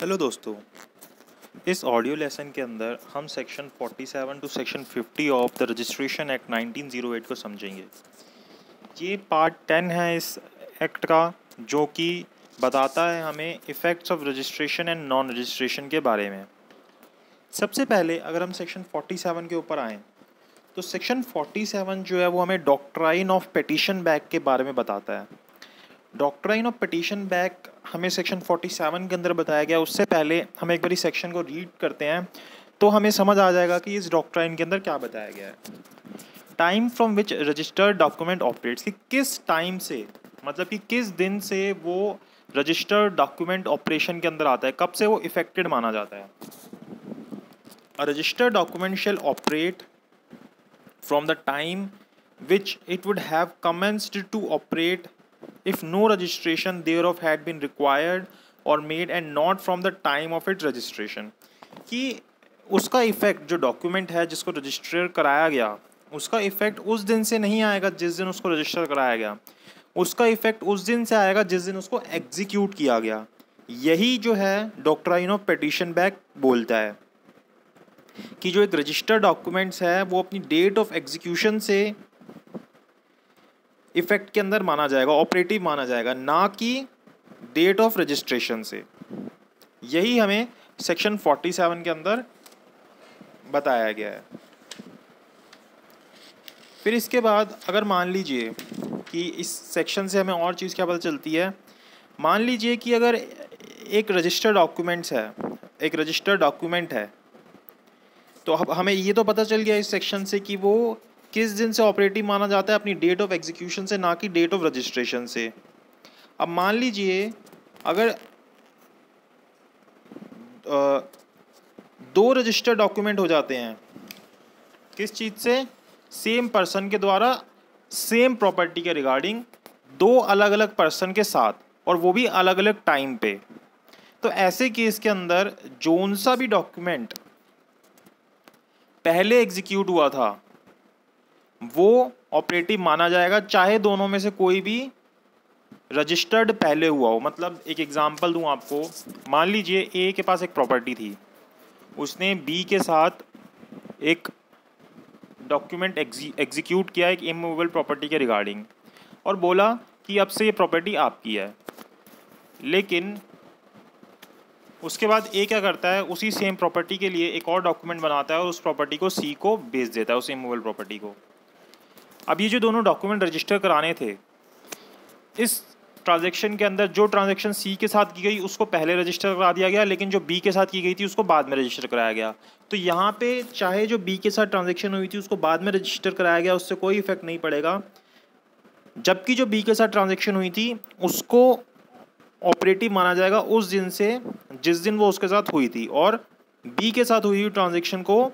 Hello दोस्तों, इस audio lesson के अंदर हम section 47 to section 50 of the registration act 1908 को समझेंगे। ये पार्ट 10 है इस एक्ट का, जो कि बताता है हमें effects of registration and non registration के बारे में। सबसे पहले अगर हम सेक्शन 47 के ऊपर आएँ तो सेक्शन 47 जो है वो हमें डॉक्ट्राइन ऑफ़ पेटिशन बैक के बारे में बताता है। डॉक्ट्राइन ऑफ़ पिटिशन बैक हमें सेक्शन 47 के अंदर बताया गया। उससे पहले हम एक बारी सेक्शन को रीड करते हैं। तो हमें समझ आ जाएगा कि इस डॉक्ट्राइन के अंदर क्या बताया गया है। Time from which registered document operates कि किस टाइम से मतलब कि किस दिन से वो रजिस्टर्ड डॉक्यूमेंट ऑपरेशन के अंदर आता है, कब से वो इफेक्टेड माना जाता है। Registered document shall operate from the time which it would have commenced to operate if no registration thereof had been required or made and not from the time of its registration. कि उसका effect जो document है जिसको register कराया गया, उसका effect उस दिन से नहीं आएगा जिस दिन उसको रजिस्टर कराया गया। उसका इफ़ेक्ट उस दिन से आएगा जिस दिन उसको एग्जीक्यूट किया गया। यही जो है डॉक्ट्राइन ऑफ़ पटिशन बैक बोलता है कि जो एक रजिस्टर्ड डॉक्यूमेंट्स है, वो अपनी डेट ऑफ़ एग्जीक्यूशन से इफ़ेक्ट के अंदर माना जाएगा ऑपरेटिव माना जाएगा, ना कि डेट ऑफ़ रजिस्ट्रेशन से। यही हमें सेक्शन 47 के अंदर बताया गया है। फिर इसके बाद अगर मान लीजिए कि इस सेक्शन से हमें और चीज़ क्या पता चलती है, मान लीजिए कि अगर एक रजिस्टर्ड डॉक्यूमेंट्स है, एक रजिस्टर्ड डॉक्यूमेंट है तो अब हमें ये तो पता चल गया इस सेक्शन से कि वो किस दिन से ऑपरेटिव माना जाता है? अपनी डेट ऑफ़ एग्जीक्यूशन से, ना कि डेट ऑफ़ रजिस्ट्रेशन से। अब मान लीजिए, अगर दो रजिस्टर्ड डॉक्यूमेंट हो जाते हैं। किस चीज़ से? सेम पर्सन के द्वारा सेम प्रॉपर्टी के रिगार्डिंग दो अलग अलग पर्सन के साथ, और वो भी अलग अलग टाइम पे। तो ऐसे केस के अंदर जोन सा भी डॉक्यूमेंट पहले एग्जीक्यूट हुआ था वो ऑपरेटिव माना जाएगा, चाहे दोनों में से कोई भी रजिस्टर्ड पहले हुआ हो। मतलब एक एग्जांपल दूँ आपको। मान लीजिए ए के पास एक प्रॉपर्टी थी। उसने बी के साथ एक डॉक्यूमेंट एग्जीक्यूट किया, एक इमूवेबल प्रॉपर्टी के रिगार्डिंग और बोला कि अब से ये प्रॉपर्टी आपकी है। लेकिन उसके बाद ए क्या करता है? उसी सेम प्रॉपर्टी के लिए एक और डॉक्यूमेंट बनाता है और उस प्रॉपर्टी को सी को बेच देता है, उस इमूवेबल प्रॉपर्टी को। अब ये जो दोनों डॉक्यूमेंट रजिस्टर कराने थे, इस ट्रांजेक्शन के अंदर जो ट्रांजेक्शन सी के साथ की गई, उसको पहले रजिस्टर करा दिया गया, लेकिन जो बी के साथ की गई थी, उसको बाद में रजिस्टर कराया गया। तो यहाँ पे चाहे जो बी के साथ ट्रांजेक्शन हुई थी, उसको बाद में रजिस्टर कराया गया, उससे कोई इफ़ेक्ट नहीं पड़ेगा। जबकि जो बी के साथ ट्रांजेक्शन हुई थी, उसको ऑपरेटिव माना जाएगा उस दिन से जिस दिन वो उसके साथ हुई थी। और बी के साथ हुई हुई ट्रांजेक्शन को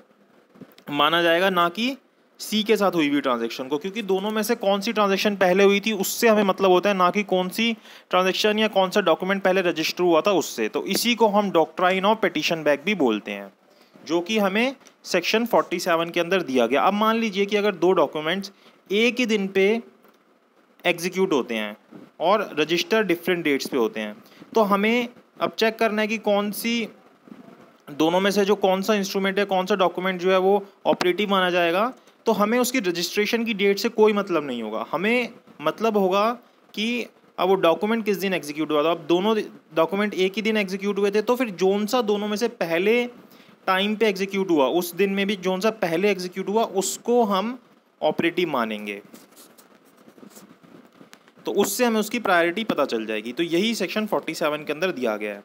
माना जाएगा ना कि सी के साथ हुई हुई ट्रांजेक्शन को, क्योंकि दोनों में से कौन सी ट्रांजेक्शन पहले हुई थी, उससे हमें मतलब होता है ना कि कौन सी ट्रांजेक्शन या कौन सा डॉक्यूमेंट पहले रजिस्टर हुआ था उससे। तो इसी को हम डॉक्ट्राइन ऑफ़ पिटिशन बैक भी बोलते हैं, जो कि हमें सेक्शन 47 के अंदर दिया गया। अब मान लीजिए कि अगर दो डॉक्यूमेंट्स एक ही दिन पे एग्जीक्यूट होते हैं और रजिस्टर डिफरेंट डेट्स पे होते हैं तो हमें अब चेक करना है कि कौन सी दोनों में से जो कौन सा इंस्ट्रूमेंट है, कौन सा डॉक्यूमेंट जो है वो ऑपरेटिव माना जाएगा तो हमें उसकी रजिस्ट्रेशन की डेट से कोई मतलब नहीं होगा। हमें मतलब होगा कि अब वो डॉक्यूमेंट किस दिन एग्जीक्यूट हुआ था? अब दोनों डॉक्यूमेंट एक ही दिन एग्जीक्यूट हुए थे तो फिर जोन सा दोनों में से पहले टाइम पे एग्जीक्यूट हुआ, उस दिन में भी जोन सा पहले एग्जीक्यूट हुआ, उसको हम ऑपरेटिव मानेंगे। तो उससे हमें उसकी प्रायोरिटी पता चल जाएगी। तो यही सेक्शन 47 के अंदर दिया गया है।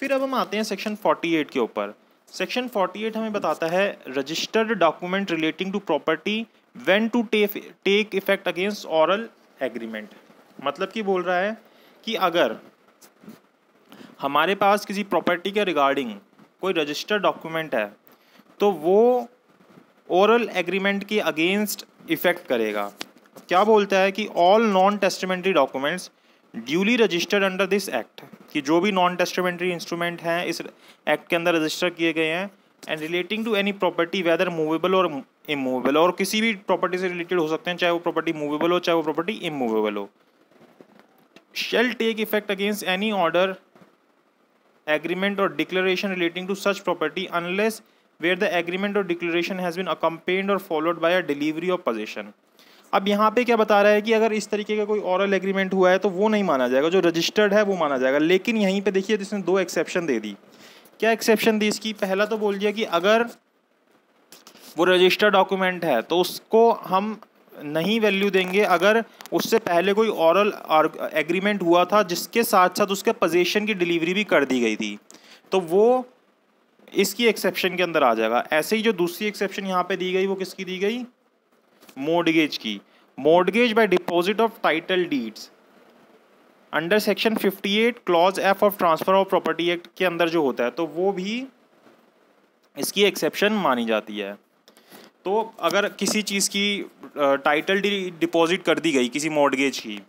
फिर अब हम आते हैं सेक्शन 48 के ऊपर। सेक्शन 48 हमें बताता है registered document relating to property when to take effect against oral agreement मतलब कि बोल रहा है कि अगर हमारे पास किसी प्रॉपर्टी के रिगार्डिंग कोई रजिस्टर्ड डॉक्यूमेंट है तो वो ओरल एग्रीमेंट के अगेंस्ट इफ़ेक्ट करेगा। क्या बोलता है कि all non testamentary documents duly registered under this act कि जो भी नॉन टेस्टमेंट्री इंस्ट्रूमेंट हैं, इस एक्ट के अंदर रजिस्टर किए गए हैं and relating to any property whether movable or immovable और किसी भी प्रॉपर्टी से रिलेटेड हो सकते हैं, चाहे वो प्रॉपर्टी मूवेबल हो, चाहे वो प्रॉपर्टी इमूवेबल हो। Shall take effect against any order agreement or declaration relating to such property unless where the agreement or declaration has been accompanied or followed by a delivery of possession अब यहाँ पे क्या बता रहा है कि अगर इस तरीके का कोई ऑरल एग्रीमेंट हुआ है तो वो नहीं माना जाएगा, जो रजिस्टर्ड है वो माना जाएगा। लेकिन यहीं पे देखिए इसने दो एक्सेप्शन दे दी। क्या एक्सेप्शन दी इसकी? पहला तो बोल दिया कि अगर वो रजिस्टर्ड डॉक्यूमेंट है तो उसको हम नहीं वैल्यू देंगे अगर उससे पहले कोई औरल एग्रीमेंट हुआ था, जिसके साथ साथ उसके पोजेशन की डिलीवरी भी कर दी गई थी। तो वो इसकी एक्सेप्शन के अंदर आ जाएगा। ऐसे ही जो दूसरी एक्सेप्शन यहाँ पे दी गई, वो किसकी दी गई? मोडगेज की। Mortgage by deposit of title deeds under section 58 clause F of transfer of property act के अंदर जो होता है तो वो भी इसकी एक्सेप्शन मानी जाती है। तो अगर किसी चीज़ की टाइटल डिपॉजिट कर दी गई, किसी मॉडगेज की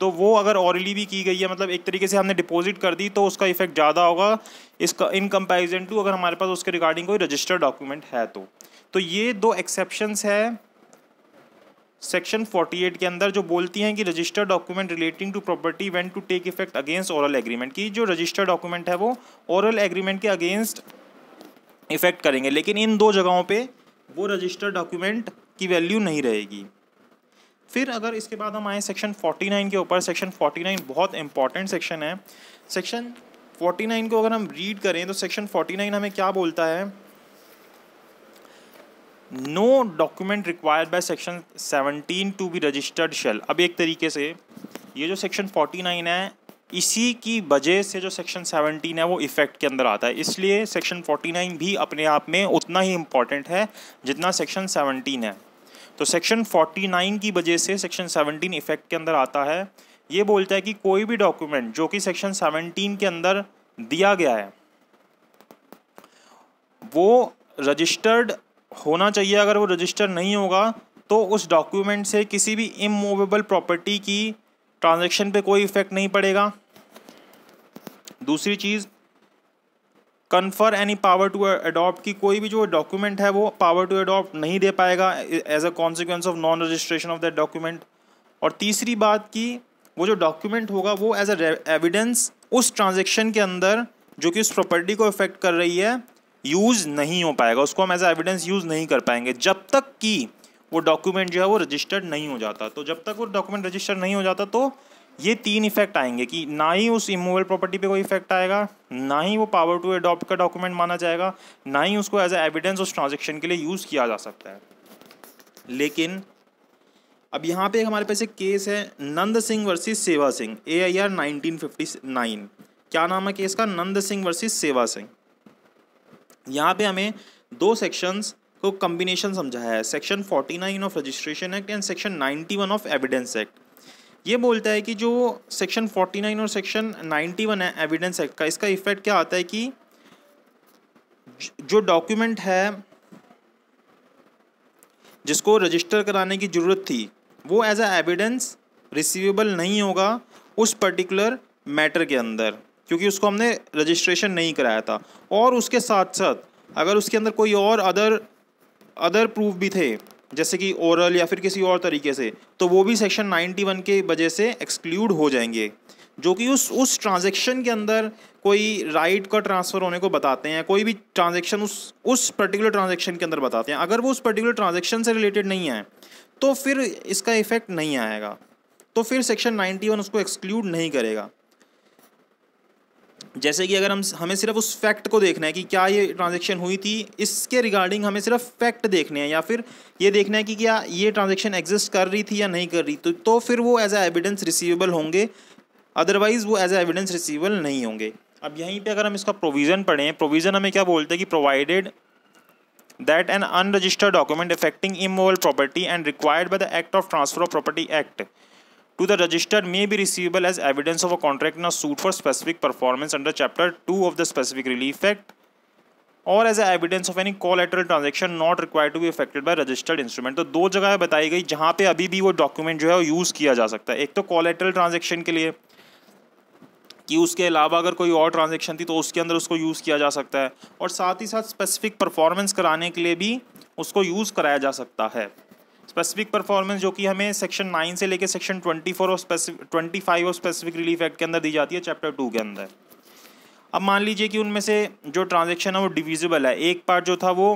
तो वो अगर ऑरली भी की गई है मतलब एक तरीके से हमने डिपॉजिट कर दी तो उसका इफ़ेक्ट ज़्यादा होगा। इसका इन कंपैरिजन टू अगर हमारे पास उसके रिगार्डिंग कोई रजिस्टर्ड डॉक्यूमेंट है तो। तो ये दो एक्सेप्शंस है। सेक्शन 48 के अंदर जो बोलती हैं कि registered document relating to property went to take effect against oral agreement की जो रजिस्टर्ड डॉक्यूमेंट है वो ओरल एग्रीमेंट के अगेंस्ट इफ़ेक्ट करेंगे, लेकिन इन दो जगहों पे वो रजिस्टर्ड डॉक्यूमेंट की वैल्यू नहीं रहेगी। फिर अगर इसके बाद हम आए सेक्शन 49 के ऊपर सेक्शन 49 बहुत इंपॉर्टेंट सेक्शन है। सेक्शन 49 को अगर हम रीड करें तो सेक्शन 49 हमें क्या बोलता है? No document required by section 17 to be registered shall अब एक तरीके से, ये जो सेक्शन 49 है, इसी की वजह से जो सेक्शन 17 है, वो इफ़ेक्ट के अंदर आता है। इसलिए सेक्शन 49 भी अपने आप में उतना ही इंपॉर्टेंट है, जितना सेक्शन 17 है। तो सेक्शन 49 की वजह से सेक्शन 17 इफ़ेक्ट के अंदर आता है। ये बोलता है कि कोई भी डॉक्यूमेंट जो कि सेक्शन 17 के अंदर दिया गया है, वो रजिस्टर्ड होना चाहिए, अगर वो रजिस्टर नहीं होगा तो उस डॉक्यूमेंट से किसी भी इमूवेबल प्रॉपर्टी की ट्रांजैक्शन पे कोई इफ़ेक्ट नहीं पड़ेगा। दूसरी चीज़ confer any power to adopt की कोई भी जो डॉक्यूमेंट है, वो पावर टू अडॉप्ट नहीं दे पाएगा as a consequence of non registration of that document और तीसरी बात की वो जो डॉक्यूमेंट होगा, वो एज अ एविडेंस उस ट्रांजेक्शन के अंदर जो कि उस प्रॉपर्टी को इफ़ेक्ट कर रही है यूज़ नहीं हो पाएगा, उसको हम एज एविडेंस यूज़ नहीं कर पाएँगे। जब तक कि वो डॉक्यूमेंट जो है वो रजिस्टर्ड नहीं हो जाता तो जब तक वो डॉक्यूमेंट रजिस्टर्ड नहीं हो जाता तो ये तीन इफ़ेक्ट आएँगे कि ना ही उस इमूवेबल प्रॉपर्टी पे कोई इफ़ेक्ट आएगा, ना ही वो पावर टू अडॉप्ट का डॉक्यूमेंट माना जाएगा, ना ही उसको एज ए एविडेंस उस ट्रांजेक्शन के लिए यूज़ किया जा सकता है। लेकिन अब यहाँ पे हमारे पास एक केस है, Nand Singh versus Sewa Singh A I R nineteen fifty nine. क्या नाम है केस का? नंद सिंह वर्सेस सेवा सिंह। यहाँ पे हमें दो सेक्शंस को कम्बिनेशन समझाया है। Section 49 of registration act and section 91 of evidence act ये बोलता है कि जो सेक्शन 49 और सेक्शन 91 है एविडेंस एक्ट का, इसका इफ़ेक्ट क्या आता है कि जो डॉक्यूमेंट है, जिसको रजिस्टर कराने की ज़रूरत थी, वो एज अ एविडेंस रिसीवेबल नहीं होगा उस पर्टिकुलर मैटर के अंदर। क्योंकि उसको हमने रजिस्ट्रेशन नहीं कराया था। और उसके साथ साथ अगर उसके अंदर कोई और अदर अदर प्रूफ भी थे, जैसे कि ओरल या फिर किसी और तरीके से तो वो भी सेक्शन 91 के वजह से एक्सक्लूड हो जाएँगे। जो कि उस उस ट्रांजेक्शन के अंदर कोई राइट का ट्रांसफ़र होने को बताते हैं, कोई भी ट्रांजेक्शन उस उस पर्टिकुलर ट्रांजेक्शन के अंदर बताते हैं। अगर वो उस पर्टिकुलर ट्रांजेक्शन से रिलेटेड नहीं है तो फिर इसका इफ़ेक्ट नहीं आएगा। तो फिर सेक्शन 91 उसको एक्सक्लूड नहीं करेगा। जैसे कि अगर हम हमें सिर्फ़ उस फैक्ट को देखना है कि क्या ये ट्रांजेक्शन हुई थी इसके रिगार्डिंग हमें सिर्फ़ फैक्ट देखने हैं या फिर ये देखना है कि क्या ये ट्रांजेक्शन एग्जिस्ट कर रही थी या नहीं कर रही तो, तो फिर वो एज ए एविडेंस रिसीवेबल होंगे अदरवाइज़ वो एज ए एविडेंस रिसीवेबल नहीं होंगे। अब यहीं पे अगर हम इसका प्रोविज़न पढ़ें प्रोविज़न हमें क्या बोलते हैं कि provided that an unregistered document affecting immovable property and required by the act of transfer of property act to the registered may be receivable as evidence of a contract in suit for specific performance under chapter 2 of the specific relief act or as evidence of any collateral transaction not required to be affected by registered instrument तो दो जगह बताई गई, जहाँ पे अभी भी वो डॉक्यूमेंट जो है वो यूज़ किया जा सकता है। एक तो कोलेटरल ट्रांजेक्शन के लिए, कि उसके अलावा अगर कोई और ट्रांजेक्शन थी तो उसके अंदर उसको यूज़ किया जा सकता है, और साथ ही साथ स्पेसिफिक परफॉर्मेंस कराने के लिए भी उसको यूज़ कराया जा सकता है। स्पेसिफिक परफॉर्मेंस जो कि हमें सेक्शन नाइन से लेकर सेक्शन ट्वेंटी फोर और स्पेसिफिक ट्वेंटी फाइव और स्पेसिफिक रिलीफ एक्ट के अंदर दी जाती है चैप्टर टू के अंदर। अब मान लीजिए कि उनमें से जो ट्रांजेक्शन है वो डिविजिबल है। एक पार्ट जो था वो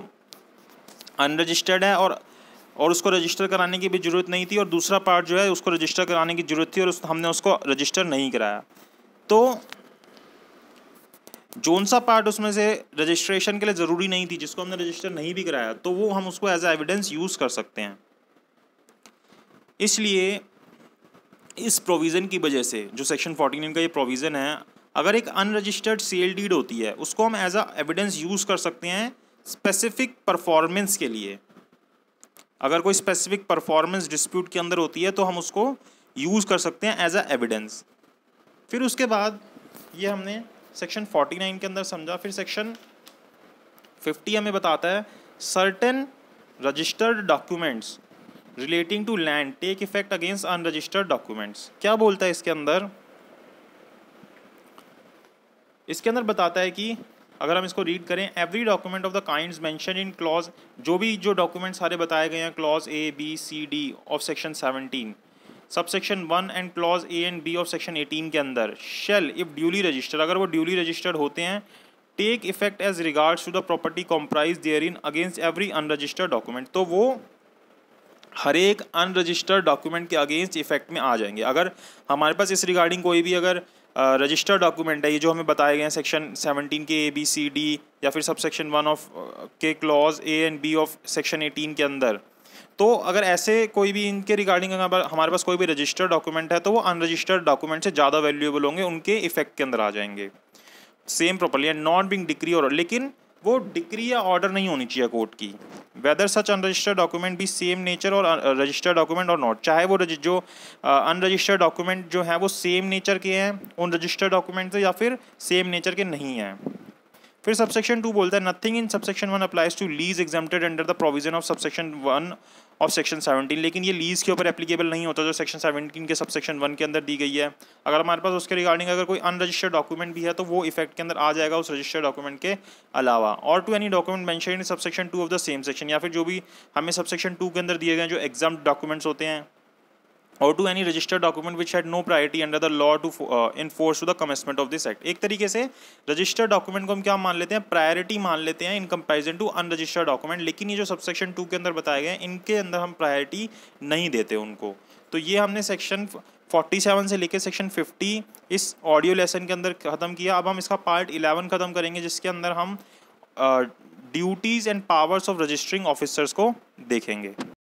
अनरजिस्टर्ड है और और उसको रजिस्टर कराने की भी ज़रूरत नहीं थी और दूसरा पार्ट जो है उसको रजिस्टर कराने की ज़रूरत थी और उस, हमने उसको रजिस्टर नहीं कराया। तो जोन सा पार्ट उसमें से रजिस्ट्रेशन के लिए ज़रूरी नहीं थी, जिसको हमने रजिस्टर नहीं भी कराया तो वो हम उसको एज ए एविडेंस यूज़ कर सकते हैं। इसलिए इस प्रोविज़न की वजह से, जो सेक्शन फोर्टीन का ये प्रोविज़न है, अगर एक अनरजिस्टर्ड सेल डीड होती है, उसको हम एज अ एविडेंस यूज़ कर सकते हैं स्पेसिफिक परफॉर्मेंस के लिए। अगर कोई स्पेसिफिक परफॉर्मेंस डिस्प्यूट के अंदर होती है तो हम उसको यूज़ कर सकते हैं एज अ एविडेंस फिर उसके बाद, ये हमने सेक्शन फोर्टी नाइन के अंदर समझा। फिर सेक्शन फिफ्टी हमें बताता है certain registered documents relating to land take effect against unregistered documents क्या बोलता है इसके अंदर? इसके अंदर बताता है कि अगर हम इसको रीड करें every document of the kind mentioned in clause जो भी जो डॉक्यूमेंट सारे बताए गए हैं clause A B C D of section seventeen sub section one and clause A and B of section eighteen के अंदर शेल इफ़ ड्यूली रजिस्टर्ड अगर वो ड्यूली रजिस्टर्ड होते हैं take effect as regards to the property comprise therein against every unregistered document तो वो हर एक अनरजिस्टर्ड डॉक्यूमेंट के अगेंस्ट इफ़ेक्ट में आ जाएँगे। अगर हमारे पास इस रिगार्डिंग कोई भी अगर रजिस्टर्ड डॉक्यूमेंट है, ये जो हमें बताए गए हैं सेक्शन सेवनटीन के ए बी सी डी या फिर सब सेक्शन वन ऑफ़ के clause A and B of section eighteen के अंदर तो अगर ऐसे कोई भी इनके रिगार्डिंग अगर हमारे पास कोई भी रजिस्टर्ड डॉक्यूमेंट है तो वो अनरजिस्टर्ड डॉक्यूमेंट से ज़्यादा वैल्यूएबल होंगे, उनके इफ़ेक्ट के अंदर आ जाएँगे। Same properly and not being degree or लेकिन वो डिग्री या ऑर्डर नहीं होनी चाहिए कोर्ट की। वेदर सच अनरजिस्टर्ड डॉक्यूमेंट भी same nature or registered document or not चाहे वो जो अनरजिस्टर्ड डॉक्यूमेंट जो हैं वो सेम नेचर के हैं, उन रजिस्टर्ड डॉक्यूमेंट से या फिर सेम नेचर के नहीं हैं। फिर सबसेक्शन टू बोलता है nothing in subsection one applies to lease exempted under the provision of subsection one of section seventeen लेकिन ये लीज के ऊपर एप्लीकेबल नहीं होता, जो सेक्शन सेवनटीन के सब सेक्शन वन के अंदर दी गई है। अगर हमारे पास उसके रिगार्डिंग अगर कोई अनरजिस्टर्ड डॉक्यूमेंट भी है तो वो इफ़ेक्ट के अंदर आ जाएगा उस रजिस्टर्ड डॉक्यूमेंट के अलावा। और to any document mention in subsection two of the same section या फिर जो भी हमें सबसेक्शन टू के अंदर दिए गए जो एग्ज़ाम डॉक्यूमेंट्स होते हैं और to any registered document which had no priority under the law to enforce to the commencement of this act एक तरीके से रजिस्टर्ड डॉक्यूमेंट को हम क्या मान लेते हैं? प्रायोरिटी मान लेते हैं in comparison to unregistered document लेकिन ये जो सबसेक्शन टू के अंदर बताए गए इनके अंदर हम प्रायोरिटी नहीं देते उनको। तो ये हमने सेक्शन 47 से लेकर सेक्शन 50 इस ऑडियो लेसन के अंदर ख़त्म किया। अब हम इसका पार्ट 11 ख़त्म करेंगे, जिसके अंदर हम duties and powers of registering officers को देखेंगे।